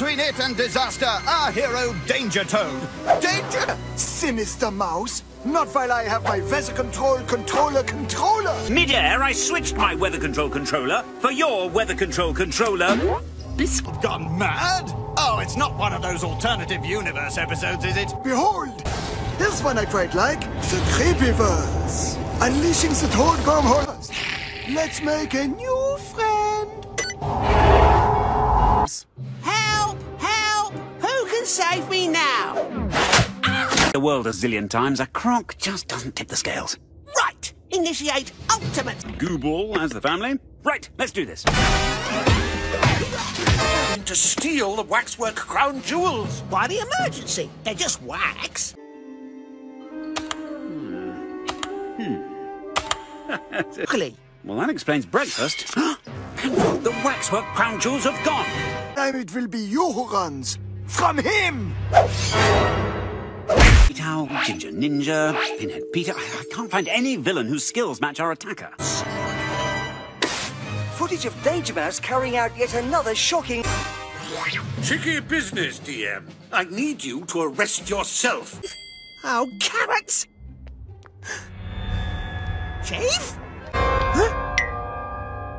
And standing between it and disaster, our hero, Danger Toad. Danger! Sinister Mouse, not while I have my weather control controller controller. Mid-air, I switched my weather control controller for your weather control controller. Biscuit gone mad? Oh, it's not one of those alternative universe episodes, is it? Behold, This one I quite like. The Creepyverse. Unleashing the Toad Wormhole. Let's make a new friend. Save me now? The world a zillion times, a croc just doesn't tip the scales. Right! Initiate ultimate! Gooball as the family. Right, let's do this. To steal the waxwork crown jewels. Why the emergency? They're just wax. Hmm. Luckily, Well, that explains breakfast. the waxwork crown jewels have gone. Time it will be you who runs. From him! Owl, Ginger Ninja, Pinhead Peter. I, I can't find any villain whose skills match our attacker. Footage of Danger Mouse carrying out yet another shocking. Tricky business, DM. I need you to arrest yourself. oh, carrots! Chief? Huh?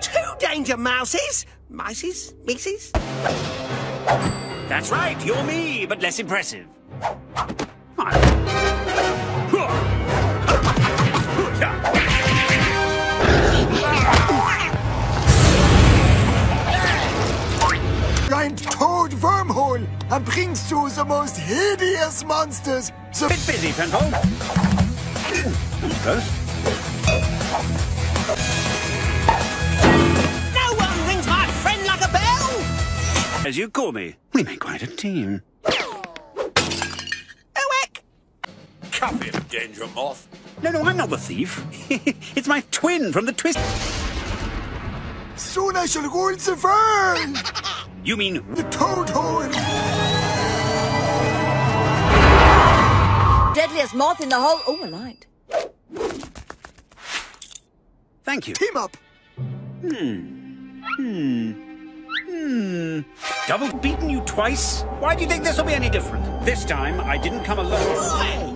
Two danger mouses? Mices? Mices? That's right, you're me, but less impressive. Giant Toad Wormhole and brings you the most hideous monsters. The Bit busy, Penfold. Close. As you call me, we make quite a team. Oek! Cuff him, Danger Moth. No, no, I'm not the thief. it's my twin from the twist. Soon I shall rule the world. You mean The Toad Hole. Deadliest moth in the whole. Oh, a light. thank you? Team up. Hmm. Hmm. Hmm. Double beaten you twice? Why do you think this will be any different? This time, I didn't come alone.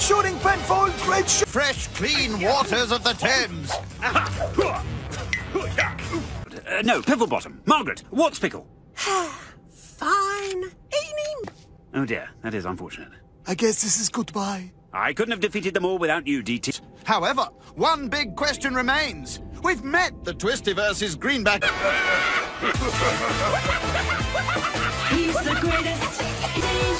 Great shooting, Penfold. Great shooting. Fresh, clean waters of the Thames. Uh, no, Pibblebottom. Margaret, what's pickle? Fine. Evening. Oh dear, that is unfortunate. I guess this is goodbye. I couldn't have defeated them all without you, DT. However, one big question remains. We've met the Twistyverse's greenback. He's the greatest.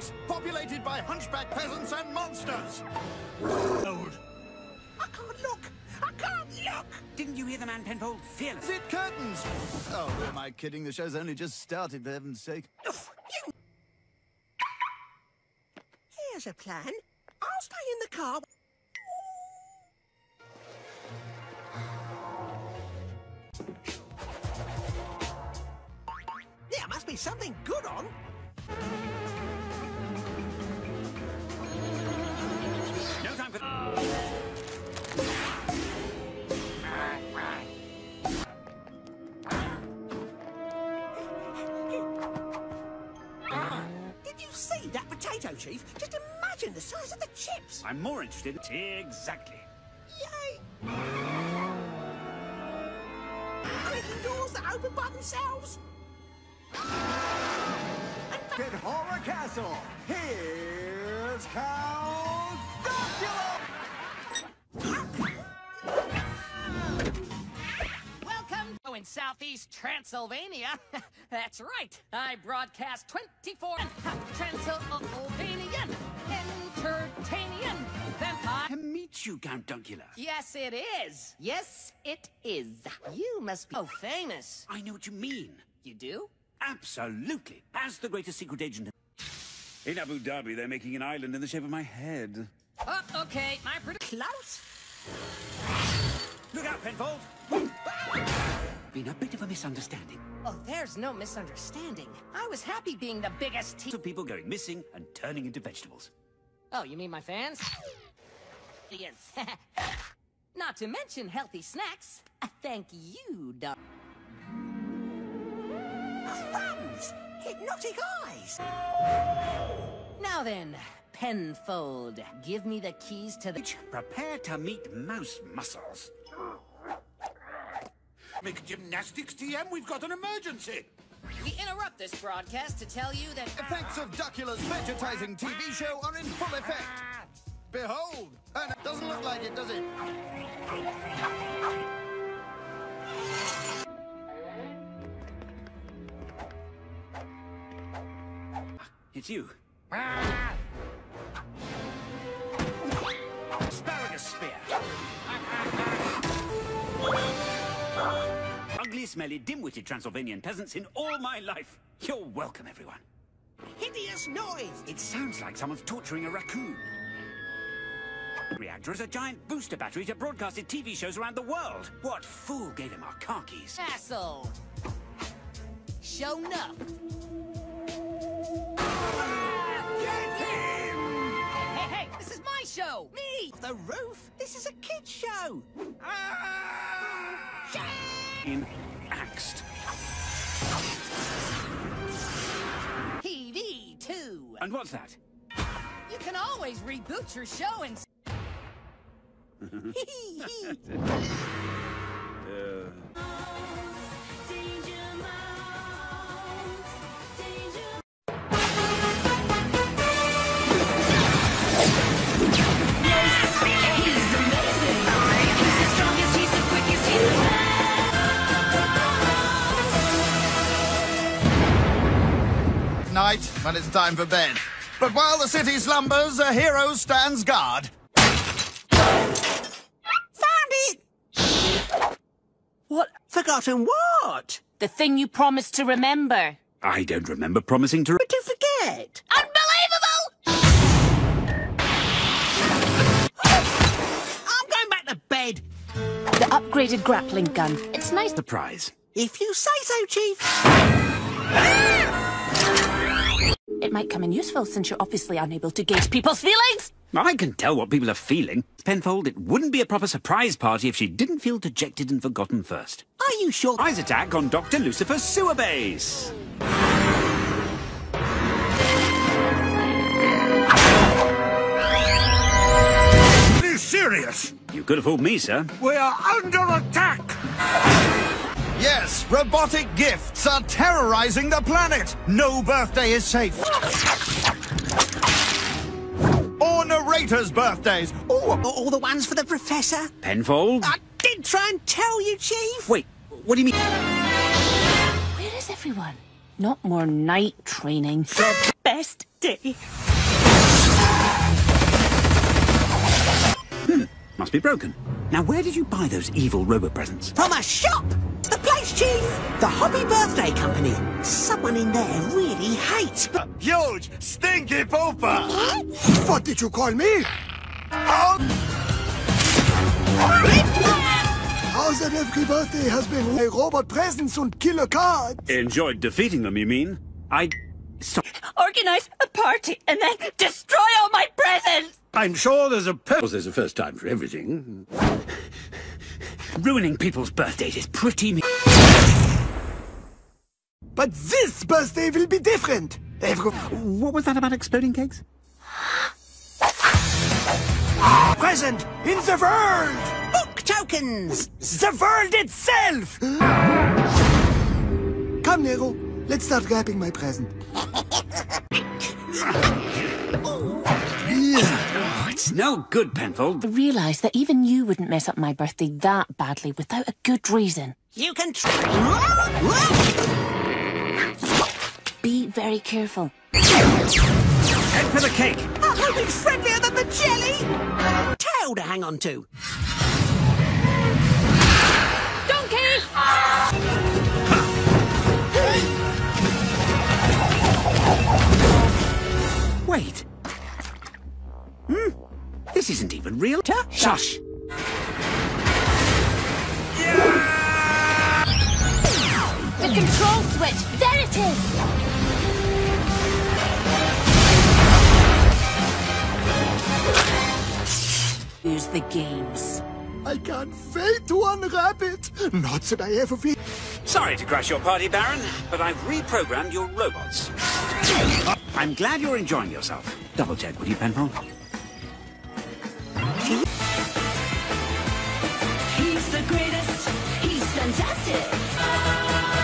Place, populated by hunchback peasants and monsters. Old. I can't look. I can't look. Didn't you hear the man Penfold? Fearless. Zit curtains. Oh, who am I kidding? The show's only just started, for heaven's sake. Oof, you- Here's a plan. I'll stay in the car. There must be something good on. Potato, Chief? Just imagine the size of the chips. I'm more interested in... Exactly. Yay! Breaking doors that open by themselves. At Horror Castle, here's Count in southeast Transylvania. That's right. I broadcast 24 Transylvanian, entertainian, vampire. To meet you, Count Duckula. Yes, it is. Yes, it is. You must be so famous. I know what you mean. You do? Absolutely. As the greatest secret agent. In Abu Dhabi, they're making an island in the shape of my head. Oh, okay. My pretty Klaus. Look out, Penfold! Ah! Been a bit of a misunderstanding. Oh, there's no misunderstanding. I was happy being the biggest team. Of people going missing and turning into vegetables. Oh, you mean my fans? Yes. Not to mention healthy snacks. Uh, Thank you, Doc. Crumbs! Hypnotic eyes! Now then, Penfold, give me the keys to the... Prepare to meet mouse muscles. Make gymnastics, TM. We've got an emergency. We interrupt this broadcast to tell you that... Effects of Duckula's vegetizing TV show are in full effect. Behold! And it doesn't look like it, does it? It's you. Ah! Asparagus spear. Smelly, dim-witted Transylvanian peasants in all my life. You're welcome, everyone. Hideous noise! It sounds like someone's torturing a raccoon. Reactor is a giant booster battery to broadcasted TV shows around the world. What fool gave him our car keys? Asshole! Show enough. Ah, hey, hey, this is my show! Me! The roof? This is a kid's show! Ah! In axed. TV 2. And what's that? You can always reboot your show and... Danger when it's time for bed. But while the city slumbers, a hero stands guard. Found it! What? Forgotten what? The thing you promised to remember. I don't remember promising to... To forget. Unbelievable! I'm going back to bed. The upgraded grappling gun. It's nice. Surprise. If you say so, Chief. It might come in useful since you're obviously unable to gauge people's feelings. I can tell what people are feeling. Penfold, it wouldn't be a proper surprise party if she didn't feel dejected and forgotten first. Are you sure? Surprise attack on Dr. Lucifer's sewer base. Are you serious? You could have fooled me, sir. We are under attack. Yes, robotic gifts are terrorizing the planet. No birthday is safe. Or narrators' birthdays. Oh, all the ones for the professor? Penfold? I did try and tell you, Chief. Wait, what do you mean? Where is everyone? Not more night training. The Best day. Hmm, Must be broken. Now, where did you buy those evil robot presents? From a shop! The place, Chief! The Hobby Birthday Company. Someone in there really hates... b- Huge, stinky pooper. What did you call me? Oh. How that every birthday has been a robot presents and killer cards. Enjoyed defeating them, you mean? I... Stop. Organize a party and then destroy all my presents! I'm sure there's a per- there's a first time for everything. Ruining people's birthdays is pretty me- But this birthday will be different. Every What was that about exploding cakes? present in the world. Book tokens! The world itself. Come, Nero. Let's start wrapping my present. It's no good, Penfold. I realised that even you wouldn't mess up my birthday that badly without a good reason. You can try. Be very careful. Head for the cake. I hope it's friendlier than the jelly. Tail to hang on to. Donkey! Wait. Hmm. This isn't even real. Shush. The control switch! There it is! Use the games. I can't wait to unwrap it. Not that I ever feel. Sorry to crash your party, Baron, but I've reprogrammed your robots. I'm glad you're enjoying yourself. Double check, would you, Penfold? He's the greatest. He's fantastic.